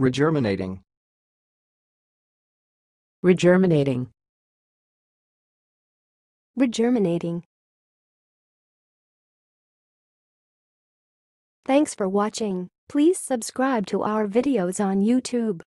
Regerminating. Regerminating. Regerminating. Thanks for watching. Please subscribe to our videos on YouTube.